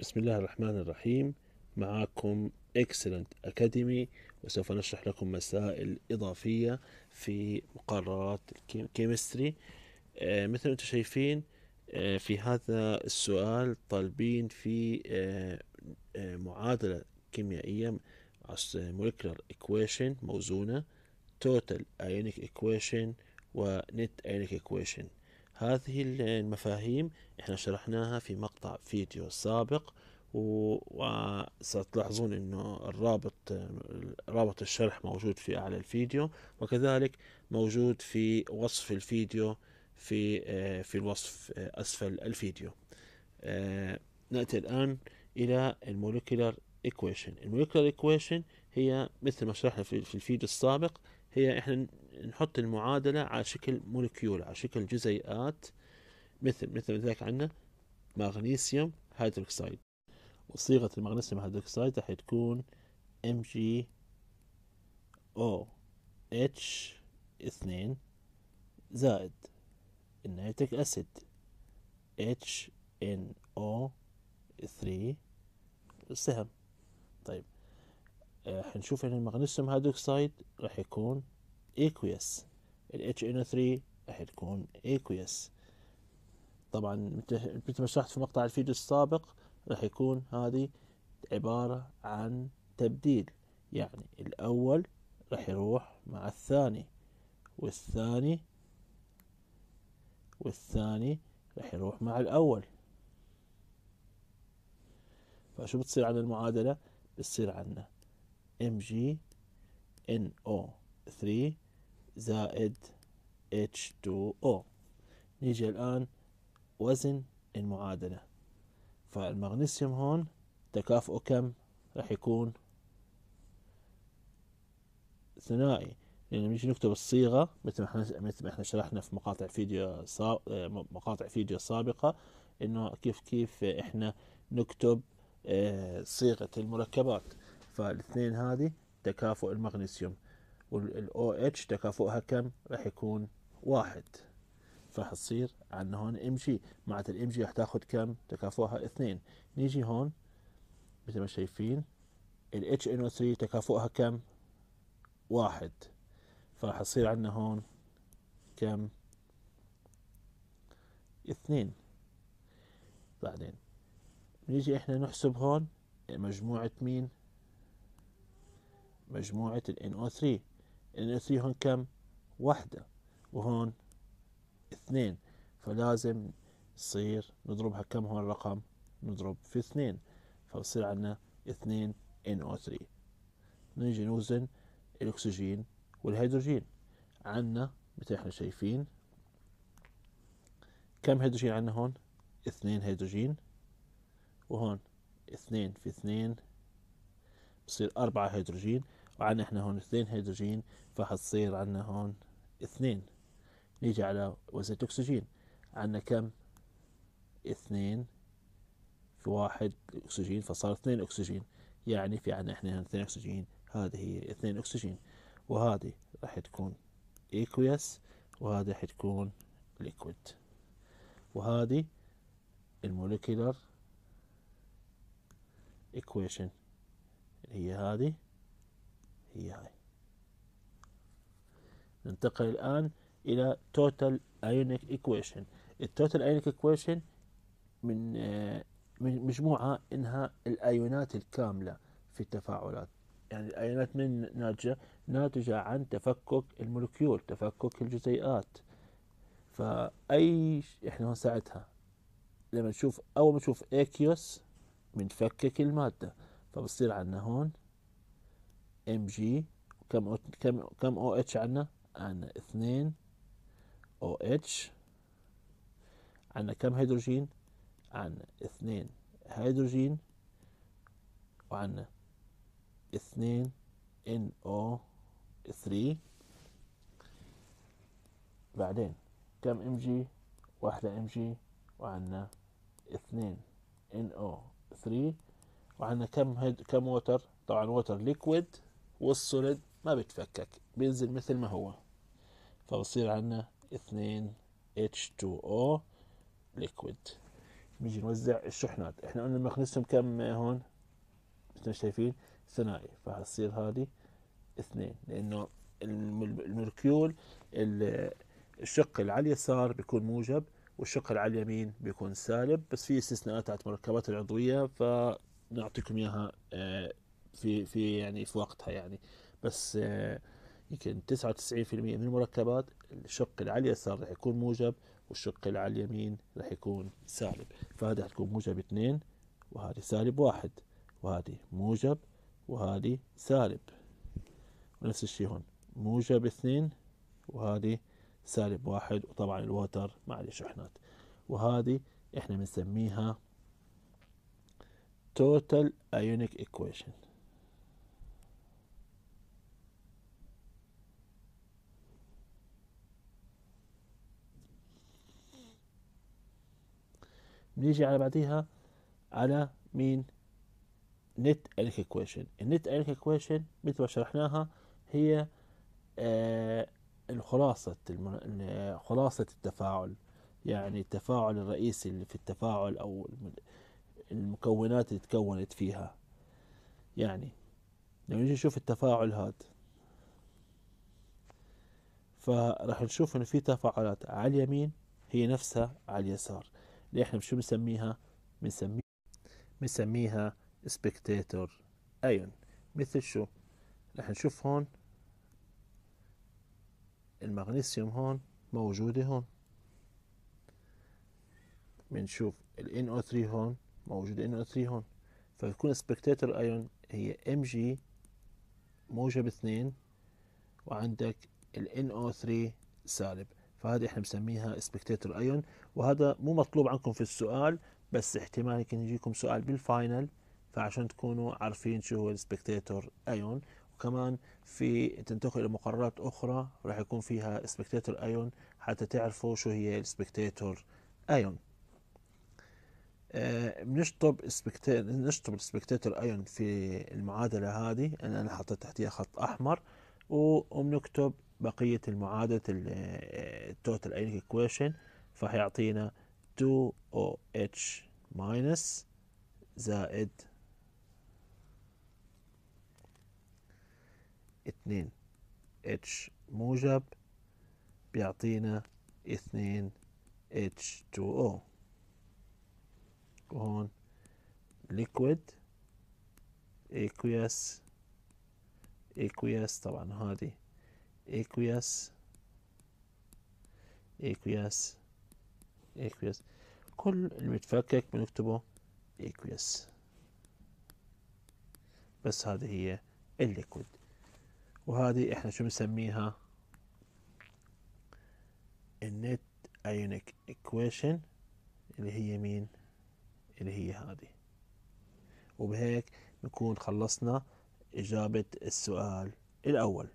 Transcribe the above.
بسم الله الرحمن الرحيم. معكم Excellent Academy وسوف نشرح لكم مسائل إضافية في مقررات ال chemistry آه، مثل ما أنتم شايفين آه، في هذا السؤال طالبين في آه، معادلة كيميائية molecular equation موزونة total ionic equation و net ionic هذه المفاهيم إحنا شرحناها في مقطع فيديو سابق وستلاحظون إنه الرابط رابط الشرح موجود في أعلى الفيديو وكذلك موجود في وصف الفيديو في في الوصف أسفل الفيديو. نأتي الآن إلى ال molecular equation. ال molecular equation هي مثل ما شرحنا في الفيديو السابق هي إحنا نحط المعادلة على شكل molecule على شكل جزيئات مثل مثل ذلك عندنا مغنيسيوم هيدروكسيد وصيغة المغنيسيوم هيدروكسيد راح تكون ام جي أو اتش اثنين زائد ال nitric acid HNO three سهم. طيب آه، حنشوف إن المغنيسيوم هيدروكسيد راح يكون aqueous ال HNO3 راح تكون aqueous طبعا مثل ما شرحت في مقطع الفيديو السابق راح يكون هذه عبارة عن تبديل. يعني الأول راح يروح مع الثاني والثاني والثاني راح يروح مع الأول. فشو بتصير عندنا المعادلة؟ بتصير عندنا mg NO3 زائد H2O نيجي الآن وزن المعادلة. فالمغنيسيوم هون تكافؤه كم راح يكون ثنائي. لأن نيجي نكتب الصيغة مثل ما إحنا مثل ما إحنا شرحنا في مقاطع فيديو مقاطع فيديو سابقة إنه كيف كيف إحنا نكتب آه، صيغة المركبات. فالاثنين هذه تكافؤ المغنيسيوم. وال OH تكافؤها كم؟ راح يكون واحد. فحتصير عندنا هون Mg معناتها ال Mg راح تاخذ كم؟ تكافؤها اثنين. نيجي هون مثل ما شايفين ال HNO3 تكافؤها كم؟ واحد. فراح يصير عندنا هون كم؟ اثنين. بعدين نيجي إحنا نحسب هون مجموعة مين؟ مجموعة ال NO3 ال NO3 هون كم؟ واحدة وهون اثنين. فلازم يصير نضربها كم هون الرقم نضرب في اثنين. فبصير عندنا اثنين NO3 نيجي نوزن الأكسجين والهيدروجين. عندنا مثل إحنا شايفين؟ كم هيدروجين عندنا هون؟ اثنين هيدروجين. وهون اثنين في اثنين بصير أربعة هيدروجين. وعندنا إحنا هون اثنين هيدروجين فحتصير عندنا هون اثنين. نيجي على وزن الأكسجين. عندنا كم؟ اثنين في واحد أكسجين فصار اثنين أكسجين. يعني في عندنا إحنا اثنين أكسجين هذه هي اثنين أكسجين. وهذه راح تكون aqueous وهذه راح تكون liquid. وهذه الموليكولر equation هي هذه. هي هاي ننتقل الآن إلى total ionic equation. ال total ionic equation من من مجموعة إنها الأيونات الكاملة في التفاعلات. يعني الأيونات من ناتجة ناتجة عن تفكك ال molecule تفكك الجزيئات. فأي إحنا هون ساعتها لما نشوف أول ما نشوف aqueous بنفكك المادة. فبصير عندنا هون Mg كم كم كم OH عندنا؟ عندنا اثنين OH. عندنا كم هيدروجين؟ عندنا اثنين هيدروجين. وعندنا اثنين NO three بعدين كم Mg واحدة Mg وعندنا اثنين NO three وعندنا كم هيد كم water طبعا water liquid وال solid ما بيتفكك بينزل مثل ما هو. فبصير عندنا اثنين H2O liquid بيجي نوزع الشحنات. إحنا قلنا المغنيسيوم كم هون؟ مثل شايفين ثنائي. فهتصير هذه اثنين. لأنه ال molecule الشق اللي على اليسار بيكون موجب والشق اللي على اليمين بيكون سالب. بس في استثناءات على المركبات العضوية فنعطيكم إياها آه، في في يعني في وقتها يعني. بس آه، يمكن 99% من المركبات الشق اللي على اليسار رح يكون موجب والشق اللي على اليمين رح يكون سالب. فهذه حتكون موجب اثنين وهذه سالب واحد وهذه موجب وهذه سالب. ونفس الشيء هون موجب اثنين وهذه سالب واحد وطبعا ال water مع الشحنات. وهذه إحنا بنسميها total ionic equation. بنيجي على بعديها على مين؟ net ionic equation ال net ionic equation مثل ما شرحناها هي آه الخلاصة خلاصة التفاعل. يعني التفاعل الرئيسي اللي في التفاعل أو المكونات اللي تكونت فيها. يعني لما نيجي نشوف التفاعل هذا فراح نشوف إنه في تفاعلات على اليمين هي نفسها على اليسار. اللي إحنا شو بنسميها؟ بنسميها بنسميها spectator ion مثل شو؟ رح نشوف هون. المغنيسيوم هون موجودة هون. بنشوف ال NO3 هون موجود NO3 هون. فبتكون spectator ion هي Mg موجب اثنين وعندك ال NO3 سالب. فهذه إحنا بنسميها spectator ion وهذا مو مطلوب عنكم في السؤال بس احتمال يمكن يجيكم سؤال بال final فعشان تكونوا عارفين شو هو ال spectator ion وكمان في تنتقل إلى مقررات أخرى راح يكون فيها spectator ion حتى تعرفوا شو هي ال spectator ion آه، بنشطب نشطب السبكتاتور ايون في المعادلة هذه. أنا حطيت تحتيها خط أحمر. وبنكتب بقية المعادلة ال total ionic equation فحيعطينا 2OH minus زائد اتنين H موجب بيعطينا اثنين اتش تو أو وهون liquid aqueous aqueous طبعا هذه aqueous aqueous aqueous كل المتفكك بنكتبه aqueous بس هذه هي ال liquid. وهذه إحنا شو بنسميها؟ ال net ionic equation اللي هي مين؟ اللي هي هذه. وبهيك نكون خلصنا إجابة السؤال الأول.